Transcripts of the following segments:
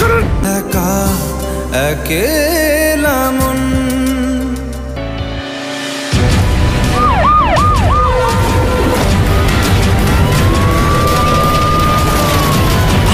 করুন। একা একেলা মন।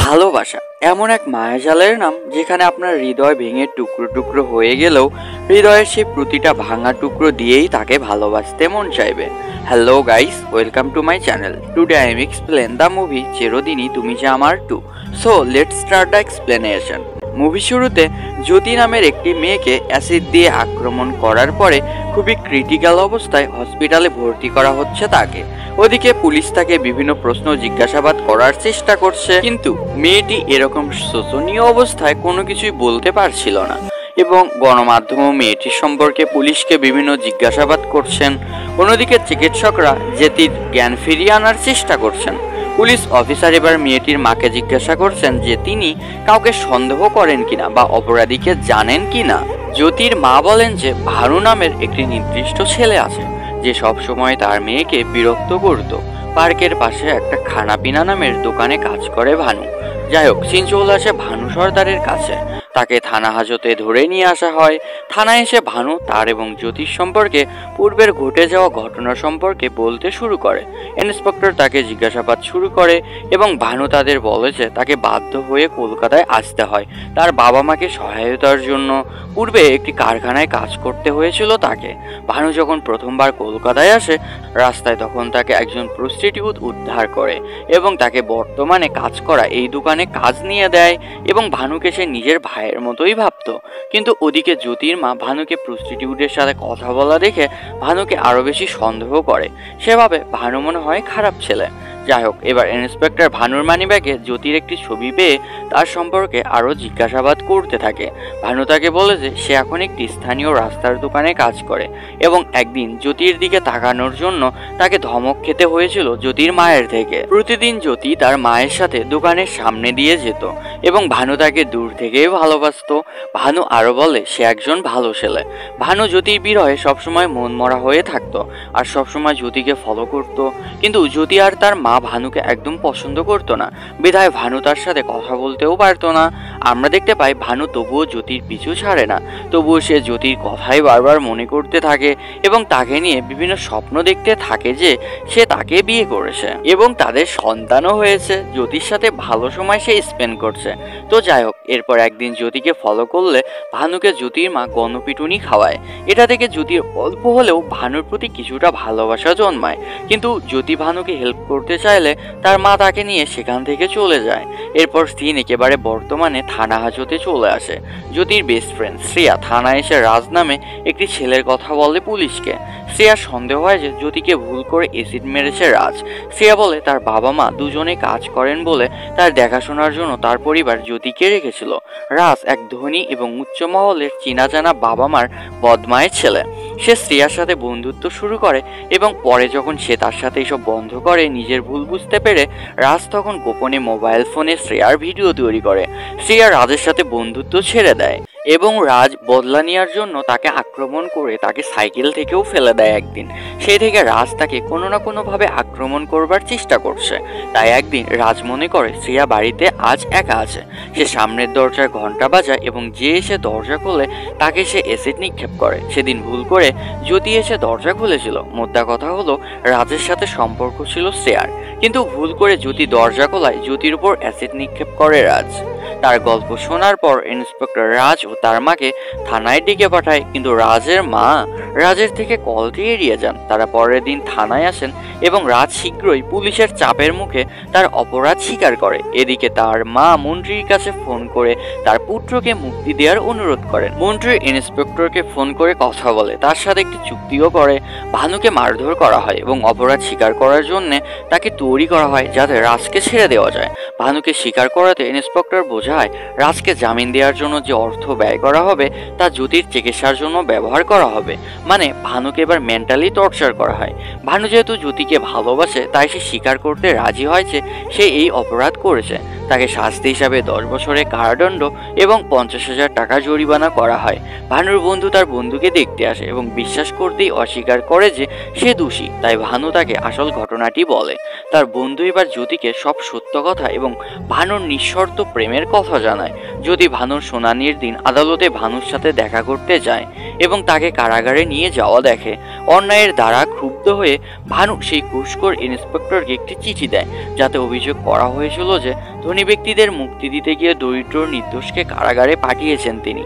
ভালোবাসা এমন এক মায়াজালের নাম যেখানে আপনার হৃদয় ভেঙে টুকরো টুকরো হয়ে গেলেও হৃদয়ের সেই প্রতিটা ভাঙা টুকরো দিয়েই তাকে ভালোবাসতে মন চাইবে। Hello guys welcome to my channel today I am explain the movie Chirodini Tumi Je Amar two so let start the explanation. Movie শুরুতে জ্যোতি নামের একটি মেয়েকে অ্যাসিড দিয়ে আক্রমণ করার পরে খুবই ক্রিটিক্যাল অবস্থায় হসপিটালে ভর্তি করা হচ্ছে তাকে। ওদিকে পুলিশ তাকে বিভিন্ন প্রশ্ন জিজ্ঞাসাবাদ করার চেষ্টা করছে, কিন্তু মেয়েটি এরকম শোচনীয় অবস্থায় কোনো কিছুই বলতে পারছিল না এবং গণমাধ্যমও মেয়েটির সম্পর্কে পুলিশকে বিভিন্ন জিজ্ঞাসাবাদ করছেন। অন্যদিকে চিকিৎসকরা জেতির জ্ঞান ফিরিয়ে আনার চেষ্টা করছেন। পুলিশ অফিসার এবার মেয়েটির মাকে জিজ্ঞাসা করছেন যে তিনি কাউকে সন্দেহ করেন কিনা বা অপরাধীকে জানেন কিনা। জ্যোতির মা বলেন যে ভানু নামের একটি নির্দিষ্ট ছেলে আছে, যে সব সময় তার মেয়েকে বিরক্ত করত। পার্কের পাশে একটা খানাপিনা নামের দোকানে কাজ করে ভানু। যাই হোক সিন চলে আসে ভানু সর্দারের কাছে। তাকে থানা হাজতে ধরে নিয়ে আসা হয়। থানায় এসে ভানু তার এবং জ্যোতিষ সম্পর্কে পূর্বের ঘটে যাওয়া ঘটনা সম্পর্কে বলতে শুরু করে। ইন্সপেক্টর তাকে জিজ্ঞাসাবাদ শুরু করে এবং ভানু তাদের বলে যে তাকে বাধ্য হয়ে কলকাতায় আসতে হয়। তার বাবা মাকে সহায়তার জন্য। পূর্বে একটি কারখানায় কাজ করতে হয়েছিল তাকে। ভানু যখন প্রথমবার কলকাতায় আসে, রাস্তায় তখন তাকে একজন প্রস্টিটিউট উদ্ধার করে এবং তাকে বর্তমানে কাজ করা এই দোকানে কাজ নিয়ে দেয় এবং ভানুকে সে নিজের ভাইয়ের মতোই ভাবত। কিন্তু ওদিকে জ্যোতির মা ভানুকে প্রস্টিটিউটের সাথে কথা বলা দেখে ভানুকে আরও বেশি সন্দেহ করে। সেভাবে ভানু মনে হয় খারাপ ছেলে। যাই হোক, এবার ইন্সপেক্টর ভানুর মানিব্যাগে জ্যোতির একটি ছবি পেয়ে তার সম্পর্কে আরও জিজ্ঞাসাবাদ করতে থাকে। ভানু তাকে বলে যে, সে এখন একটি স্থানীয় রাস্তার দোকানে কাজ করে এবং একদিন জ্যোতির দিকে তাকানোর জন্য তাকে ধমক খেতে হয়েছিল জ্যোতির মায়ের থেকে। প্রতিদিন জ্যোতি তার মায়ের সাথে দোকানের সামনে দিয়ে যেত এবং ভানু তাকে দূর থেকেই ভালোবাসতো। ভানু আরও বলে, সে একজন ভালো ছেলে। ভানু জ্যোতির বিরহে সবসময় মন মরা হয়ে থাকতো আর সবসময় জ্যোতিকে ফলো করতো। কিন্তু জ্যোতি আর তার মা ভানুকে একদম পছন্দ করতো না। বিধায় ভানু তার সাথে কথা বলতেও পারতো না। আমরা দেখতে পাই ভানু তবুও জ্যোতির পিছু ছাড়ে না। তবুও সে জ্যোতির কথাই বারবার মনে করতে থাকে এবং তাকে নিয়ে বিভিন্ন স্বপ্ন দেখতে থাকে যে সে তাকে বিয়ে করেছে এবং তাদের সন্তানও হয়েছে। জ্যোতির সাথে ভালো সময় সে স্পেন্ড করছে। তো যাই হোক, এরপর একদিন জ্যোতিকে ফলো করলে ভানুকে জ্যোতির মা গণপিটুনি খাওয়ায়। এটা থেকে জ্যোতির অল্প হলেও ভানুর প্রতি কিছুটা ভালোবাসা জন্মায়। কিন্তু জ্যোতি ভানুকে হেল্প করতে চাইলে তার মা তাকে নিয়ে সেখান থেকে চলে যায়। এরপর সিন একেবারে বর্তমানে থানা হাজতে চলে আসে। জ্যোতির বেস্ট ফ্রেন্ড শ্রেয়া থানায় এসে রাজ নামে একটি ছেলের কথা বলে পুলিশকে। শ্রেয়ার সন্দেহ হয় যে জ্যোতিকে ভুল করে এসিড মেরেছে রাজ। শ্রেয়া বলে, তার বাবা মা দুজনে কাজ করেন বলে তার দেখাশোনার জন্য তার পরিবার জ্যোতিকে রেখেছিল। রাজ এক ধনী এবং উচ্চ মহলের চেনা জানা বাবা মার বদমায়ের ছেলে। সে শ্রেয়ার সাথে বন্ধুত্ব শুরু করে এবং পরে যখন সে তার সাথে এসব বন্ধ করে, নিজের ভুল বুঝতে পেরে রাজ তখন গোপনে মোবাইল ফোনে শ্রেয়ার ভিডিও তৈরি করে। শ্রেয়া রাজের সাথে বন্ধুত্ব ছেড়ে দেয়। এবং রাজ বদলা নেওয়ার জন্য তাকে আক্রমণ করে তাকে সাইকেল থেকেও ফেলে দেয় একদিন। সেই থেকে রাজ তাকে কোনো না কোনোভাবে আক্রমণ করবার চেষ্টা করছে। তাই একদিন রাজ মনে করে, শ্রেয়া বাড়িতে আজ একা আছে। সে সামনের দরজার ঘণ্টা বাজায় এবং যে এসে দরজা খোলে, তাকে সে অ্যাসিড নিক্ষেপ করে। সেদিন ভুল করে জ্যোতি এসে দরজা খুলেছিল, মোদ্দা কথা হলো, রাজের সাথে সম্পর্ক ছিল শ্রেয়ার। কিন্তু ভুল করে জ্যোতি দরজা খোলায়, জ্যোতির উপর অ্যাসিড নিক্ষেপ করে রাজ। তার গল্প শোনার পর ইন্সপেক্টর রাজ ও তার মাকে থানায় ডেকে পাঠায়। কিন্তু রাজের মা রাজের থেকে কল দিয়ে এড়িয়ে যান। তারা পরের দিন থানায় আসেন এবং রাজ শীঘ্রই পুলিশের চাপের মুখে তার অপরাধ স্বীকার করে। এদিকে তার মা মন্ত্রীর কাছে ফোন করে তার পুত্রকে মুক্তি দেওয়ার অনুরোধ করেন। মন্ত্রী ইন্সপেক্টরকে ফোন করে কথা বলে। তার সাথে একটি চুক্তিও করে। ভানুকে মারধর করা হয় এবং অপরাধ স্বীকার করার জন্য তাকে তৈরি করা হয় যাতে রাজকে ছেড়ে দেওয়া যায়। ভানুকে স্বীকার করাতে ইন্সপেক্টর বোঝায় রাজকে জামিন দেওয়ার জন্য যে অর্থ ব্যয় করা হবে, তা জ্যোতির চিকিৎসার জন্য ব্যবহার করা হবে। মানে ভানুকে এবার মেন্টালি টর্চার করা হয়। ভানু যেহেতু জ্যোতিকে ভালোবাসে, তাই সে স্বীকার করতে রাজি হয় যে সে এই অপরাধ করেছে। তাকে শাস্তি হিসাবে দশ বছরের কারাদণ্ড এবং পঞ্চাশ হাজার টাকা জরিমানা করা হয়। ভানুর বন্ধু তার বন্ধুকে দেখতে আসে এবং বিশ্বাস করতেই অস্বীকার করে যে সে দোষী। তাই ভানু তাকে আসল ঘটনাটি বলে। তার বন্ধু এবার জ্যোতিকে সব সত্য কথা এবং ভানুর নিঃশর্ত প্রেমের কথা জানায়। যদি ভানুর শুনানির দিন আদালতে ভানুর সাথে দেখা করতে যায় এবং তাকে কারাগারে নিয়ে যাওয়া দেখে, অন্যায়ের দ্বারা ক্ষুব্ধ হয়ে ভানু সেই ঘুষখোর ইন্সপেক্টরকে একটি চিঠি দেয়, যাতে অভিযোগ করা হয়েছিল যে ধনী ব্যক্তিদের মুক্তি দিতে গিয়ে দরিদ্র নির্দোষকে কারাগারে পাঠিয়েছেন তিনি।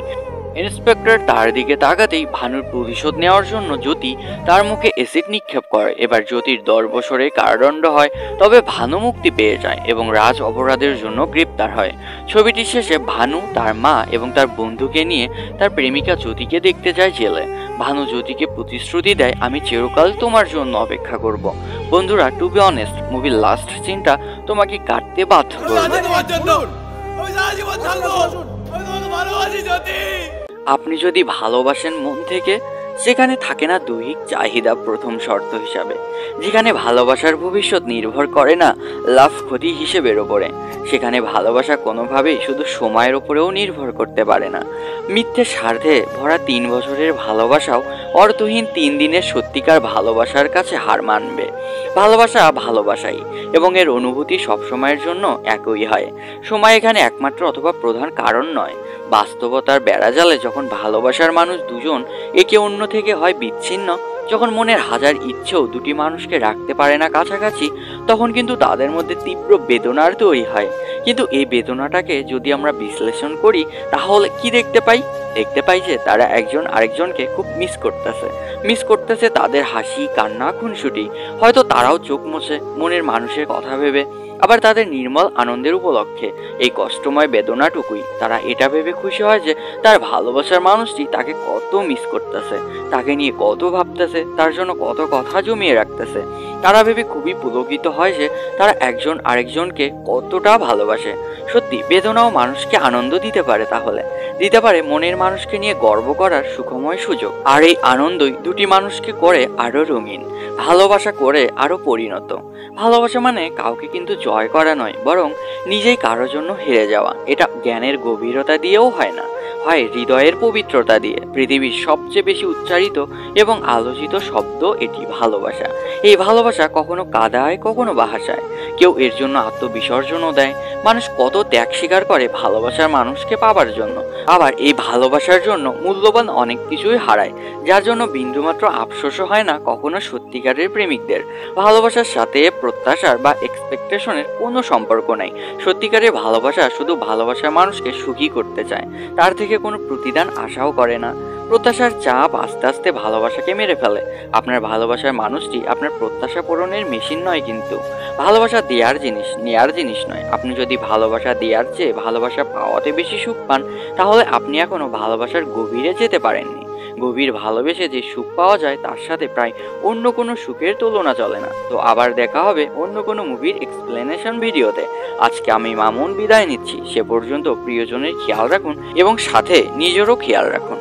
ইন্সপেক্টর তার দিকে তাকাতেই ভানুর প্রতিশোধ নেওয়ার জন্য জ্যোতি তার মুখে অ্যাসিড নিক্ষেপ করে। এবার জ্যোতির দশ বছরে কারাদণ্ড হয়, তবে ভানু মুক্তি পেয়ে যায় এবং রাজ অপরাধের জন্য গ্রেপ্তার হয়। ছবিটি শেষে ভানু, তার মা এবং তার বন্ধুকে নিয়ে তার প্রেমিকা জ্যোতিকে দেখতে যায় জেলে। ভানু জ্যোতিকে প্রতিশ্রুতি দেয়, আমি চিরকাল তোমার জন্য অপেক্ষা করব। বন্ধুরা টু বি অনেস্ট মুভির লাস্ট সিনটা তোমাকে কাটতে বাধ্য করবে। আপনি যদি ভালোবাসেন মন থেকে, সেখানে থাকে না দৈহিক চাহিদা প্রথম শর্ত হিসাবে। যেখানে ভালোবাসার ভবিষ্যৎ নির্ভর করে না লাভ ক্ষতি হিসেবের ওপরে, সেখানে ভালোবাসা কোনোভাবেই শুধু সময়ের ওপরেও নির্ভর করতে পারে না। মিথ্যে স্বার্থে ভরা তিন বছরের ভালোবাসাও অর্থহীন তিন দিনের সত্যিকার ভালোবাসার কাছে হার মানবে। ভালোবাসা ভালোবাসাই, এবং এর অনুভূতি সবসময়ের জন্য একই হয়। সময় এখানে একমাত্র অথবা প্রধান কারণ নয়। বাস্তবতার বেড়াজালে যখন ভালোবাসার মানুষ দুজন একে অন্য থেকে হয় বিচ্ছিন্ন, যখন মনের হাজার ইচ্ছেও দুটি মানুষকে রাখতে পারে না কাছাকাছি, তখন কিন্তু তাদের মধ্যে তীব্র বেদনার তৈরি হয়। কিন্তু এই বেদনাটাকে যদি আমরা বিশ্লেষণ করি, তাহলে কি দেখতে পাই? দেখতে পাই যে তারা একজন আরেকজনকে খুব মিস করতেছে। মিস করতেছে তাদের হাসি, কান্না, খুনসুটি। হয়তো তারাও চোখ মুছে, মনের মানুষের কথা ভেবে, আবার তাদের নির্মল আনন্দের উপলক্ষে। এই কষ্টময় বেদনাটুকুই। তারা এটা ভেবে খুশি হয় যে তার ভালোবাসার মানুষটি তাকে কত মিস করতেছে, তাকে নিয়ে কত ভাবতেছে, তার জন্য কত কথা জমিয়ে রাখতেছে। তারা ভেবে খুবই পুলকিত হয় যে তারা একজন আরেকজনকে কতটা ভালোবাসে। সত্যি বেদনাও মানুষকে আনন্দ দিতে পারে তাহলে। দিতে পারে মনের মানুষকে নিয়ে গর্ব করার সুখময় সুযোগ। আর এই আনন্দই দুটি মানুষকে করে আরও রঙিন, ভালোবাসা করে আরও পরিণত। ভালোবাসা মানে কাউকে কিন্তু জয় করা নয়, বরং নিজেই কারোর জন্য হেরে যাওয়া। এটা জ্ঞানের গভীরতা দিয়েও হয় না। হয় হৃদয়ের পবিত্রতা দিয়ে। পৃথিবীর সবচেয়ে বেশি উচ্চারিত এবং আলোচিত শব্দ এটি ভালোবাসা। এই ভালোবাসা কখনো কাদায়, কখনো বাহাসায়। কেউ এর জন্য আত্মবিসর্জনও দেয়। মানুষ কত ত্যাগ স্বীকার করে ভালোবাসার মানুষকে পাবার জন্য। আবার এই ভালোবাসার জন্য মূল্যবান অনেক কিছুই হারায়, যার জন্য বিন্দুমাত্র আফসোসও হয় না কখনো সত্যিকারের প্রেমিকদের। ভালোবাসার সাথে প্রত্যাশার বা এক্সপেকটেশনের কোনো সম্পর্ক নাই। সত্যিকারের ভালোবাসা শুধু ভালোবাসার মানুষকে সুখী করতে চায়। তার থেকে কোনো প্রতিদান আশাও করে না। প্রত্যাশার চাপ আস্তে আস্তে ভালোবাসাকে মেরে ফেলে। আপনার ভালোবাসার মানুষটি আপনার প্রত্যাশা পূরণের মেশিন নয় কিন্তু। ভালোবাসা দেওয়ার জিনিস, নেয়ার জিনিস নয়। আপনি যদি ভালোবাসা দেওয়ার চেয়ে ভালোবাসা পাওয়াতে বেশি সুখ পান, তাহলে আপনি এখনও ভালোবাসার গভীরে যেতে পারেননি। গভীর ভালোবেসে যে সুখ পাওয়া যায়, তার সাথে প্রায় অন্য কোনো সুখের তুলনা চলে না। তো আবার দেখা হবে অন্য কোনো মুভির এক্সপ্লেনেশন ভিডিওতে। আজকে আমি মামুন বিদায় নিচ্ছি। সে পর্যন্ত প্রিয়জনের খেয়াল রাখুন এবং সাথে নিজেরও খেয়াল রাখুন।